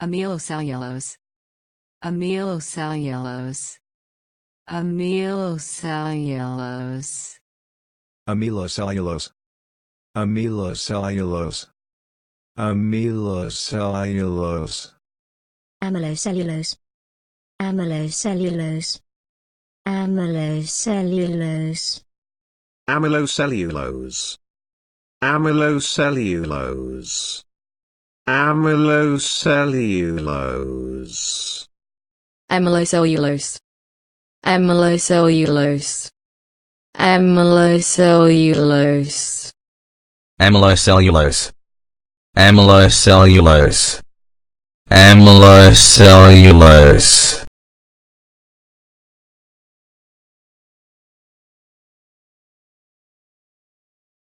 Amylocellulose. Amylocellulose. Amylocellulose. Amylocellulose. Amylocellulose. Amylocellulose. amylocellulose, amylocellulose, amylocellulose, Amylocellulose. Amylocellulose. Amylocellulose. amylocellulose, amylocellulose, amylocellulose, amylocellulose, amylocellulose, amylocellulose.